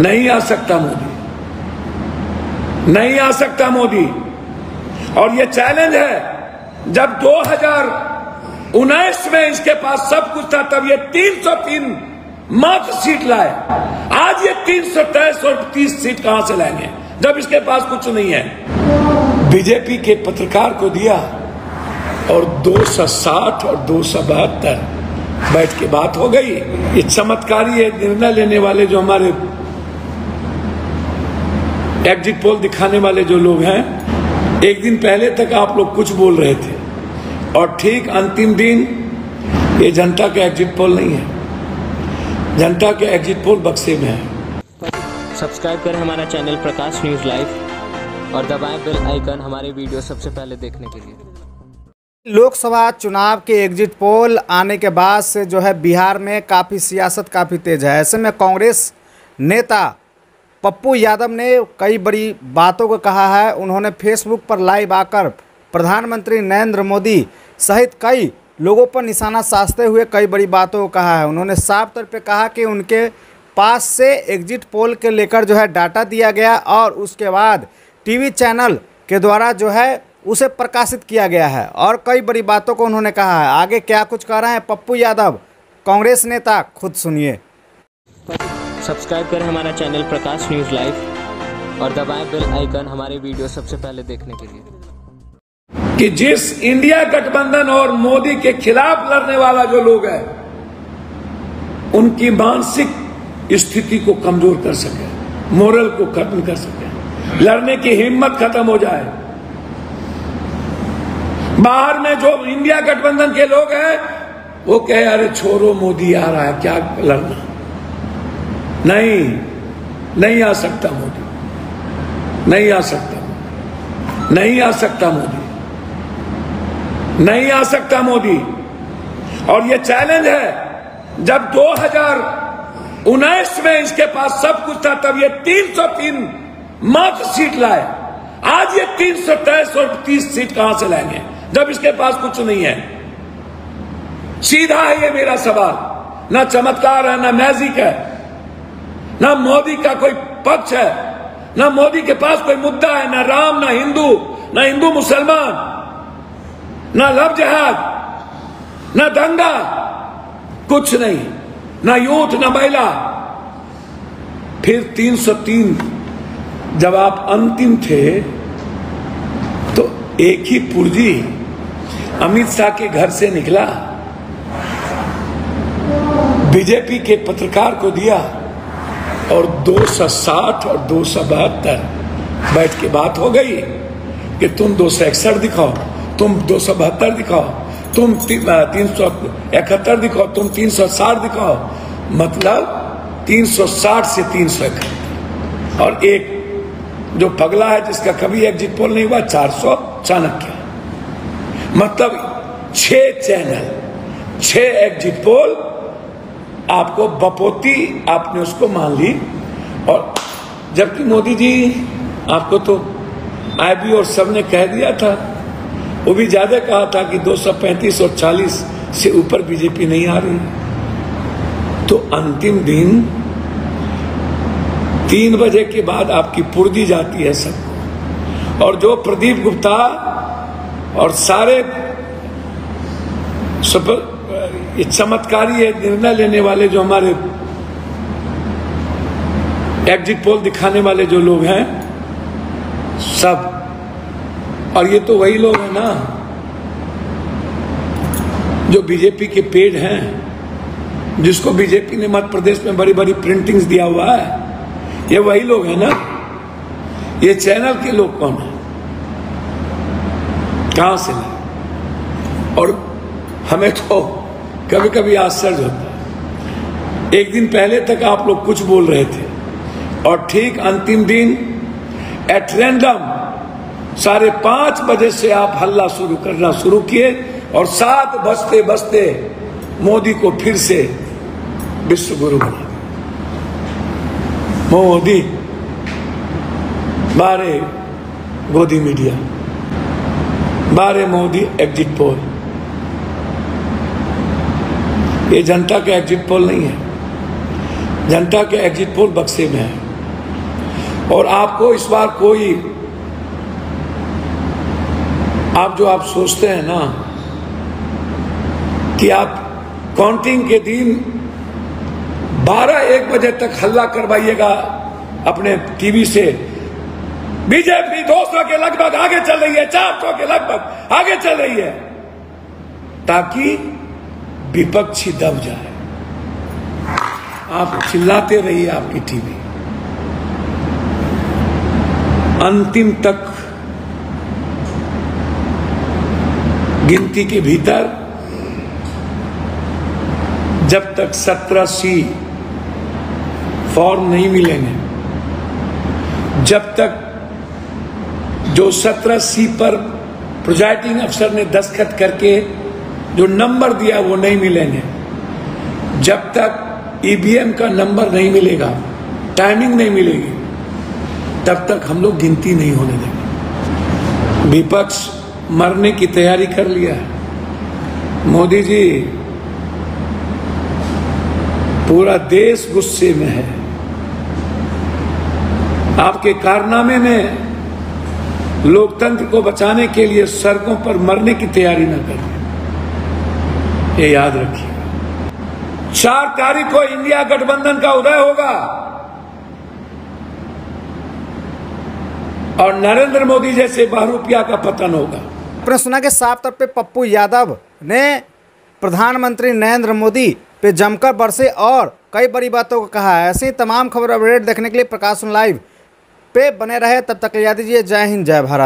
नहीं आ सकता मोदी। नहीं आ सकता मोदी। और ये चैलेंज है, जब 2019 में इसके पास सब कुछ था, तब ये 303 मात्र सीट लाए। आज ये तीन सौ तेईस और तीस सीट कहाँ से लाएँगे, जब इसके पास कुछ नहीं है। बीजेपी के पत्रकार को दिया, और 260 और 272 बैठ के बात हो गई। ये चमत्कारी है, निर्णय लेने वाले जो हमारे एग्जिट पोल दिखाने वाले जो लोग हैं एक दिन पहले तक आप लोग कुछ बोल रहे थे। और ठीक अंतिम दिन ये जनता का एग्जिट पोल नहीं है। जनता के एग्जिट पोल बक्से में है। सब्सक्राइब करें हमारा चैनल प्रकाश न्यूज़ लाइव और दबाएँ बेल आइकन हमारे वीडियो सबसे पहले देखने के लिए। लोकसभा चुनाव के एग्जिट पोल आने के बाद से जो है बिहार में काफ़ी सियासत काफ़ी तेज है। ऐसे में कांग्रेस नेता पप्पू यादव ने कई बड़ी बातों को कहा है। उन्होंने फेसबुक पर लाइव आकर प्रधानमंत्री नरेंद्र मोदी सहित कई लोगों पर निशाना साधते हुए कई बड़ी बातों को कहा है। उन्होंने साफ़ तौर पे कहा कि उनके पास से एग्जिट पोल के लेकर जो है डाटा दिया गया और उसके बाद टीवी चैनल के द्वारा जो है उसे प्रकाशित किया गया है और कई बड़ी बातों को उन्होंने कहा है। आगे क्या कुछ कह रहे हैं पप्पू यादव? कांग्रेस नेता, खुद सुनिए। सब्सक्राइब करें हमारा चैनल प्रकाश न्यूज़ लाइव और दबाएँ बेल आइकन हमारे वीडियो सबसे पहले देखने के लिए। कि जिस इंडिया गठबंधन और मोदी के खिलाफ लड़ने वाला जो लोग है, उनकी मानसिक स्थिति को कमज़ोर कर सके, मोरल को खत्म कर सके। लड़ने की हिम्मत खत्म हो जाए। बाहर में जो इंडिया गठबंधन के लोग हैं, वो कहे अरे छोरो मोदी, आ रहा है, क्या लड़ना? नहीं नहीं आ सकता मोदी। नहीं आ सकता नहीं आ सकता मोदी। नहीं आ सकता मोदी। और ये चैलेंज है, जब 2019 में इसके पास सब कुछ था, तब ये 303 मात्र सीट लाए। आज ये तीन सौ तेईस और तीस सीट कहाँ से लाएँगे? जब इसके पास कुछ नहीं है। सीधा है ये मेरा सवाल। ना चमत्कार है, ना मैजिक है। ना मोदी का कोई पक्ष है, ना मोदी के पास कोई मुद्दा है, ना राम, ना हिंदू ना हिंदू मुसलमान, ना लव जहाज़, ना दंगा, कुछ नहीं, ना यूथ, ना महिला। फिर 303 जब आप अंतिम थे तो एक ही पुर्जी अमित शाह के घर से निकला, बीजेपी के पत्रकार को दिया। और 260 और 272 बैठ के बात हो गई कि तुम दो सौ इकसठ दिखाओ, तुम दो सौ बहत्तर दिखाओ, तुम तीन सौ इकहत्तर दिखाओ, तुम तीन सौ साठ दिखाओ। मतलब तीन सौ साठ से तीन सौ इकहत्तर। और एक जो पगला है, जिसका कभी एग्जिट पोल नहीं हुआ, चार सौ चाणक्य। मतलब छह चैनल, छह एग्जिट पोल आपको बपोती आपने उसको मान ली। और जबकि मोदी जी, आपको तो आईबी और सबने कह दिया था। वो भी ज़्यादा कहा था कि 235 और 40 से ऊपर बीजेपी नहीं आ रही। तो अंतिम दिन, तीन बजे के बाद आपकी पुर्जी जाती है सबको। और जो प्रदीप गुप्ता और सारे सुपर ये चमत्कारी है निर्णय लेने वाले जो हमारे एग्जिट पोल दिखाने वाले जो लोग हैं, सब। और ये तो वही लोग हैं ना, जो बीजेपी के पेड़ हैं, जिसको बीजेपी ने मध्य प्रदेश में बड़ी बड़ी प्रिंटिंग्स दिया हुआ है। ये वही लोग हैं ना। ये चैनल के लोग कौन है? कहाँ से और हमें तो कभी कभी आश्चर्य होता है। एक दिन पहले तक आप लोग कुछ बोल रहे थे और ठीक अंतिम दिन एट रैंडम साढ़े पाँच बजे से आप हल्ला शुरू करना शुरू किए और सात बजते बजते मोदी को फिर से विश्व गुरु बना मोदी, बारे गोदी मीडिया, बारे मोदी एग्जिट पोल। ये जनता का एग्जिट पोल नहीं है। जनता के एग्जिट पोल बक्से में है। और आपको इस बार कोई, आप जो आप सोचते हैं ना, कि आप काउंटिंग के दिन 12 एक बजे तक हल्ला करवाइएगा अपने टीवी से। बीजेपी 200 के लगभग आगे चल रही है 400 के लगभग आगे चल रही है। ताकि विपक्षी दब जाए। आप चिल्लाते रहिए आपकी टीवी। अंतिम तक गिनती के भीतर जब तक सत्रह सी फॉर्म नहीं मिलेंगे जब तक जो सत्रह सी पर प्रोजाइडिंग अफसर ने दस्तखत करके जो नंबर दिया वो नहीं मिलेंगे। जब तक ईवीएम का नंबर नहीं मिलेगा टाइमिंग नहीं मिलेगी, तब तक हम लोग गिनती नहीं होने देंगे। विपक्ष मरने की तैयारी कर लिया है। मोदी जी, पूरा देश गुस्से में है। आपके कारनामे में लोकतंत्र को बचाने के लिए सड़कों पर मरने की तैयारी न करें ये याद रखिए। चार तारीख को इंडिया गठबंधन का उदय होगा। और नरेंद्र मोदी जैसे बहरूपिया का पतन होगा। आपने सुना कि साफ़ तौर पे पप्पू यादव ने प्रधानमंत्री नरेंद्र मोदी पे जमकर बरसे और कई बड़ी बातों को कहा है। ऐसे तमाम खबर अपडेट देखने के लिए प्रकाशन लाइव पे बने रहे। तब तक याद दीजिए। जय हिंद, जय भारत।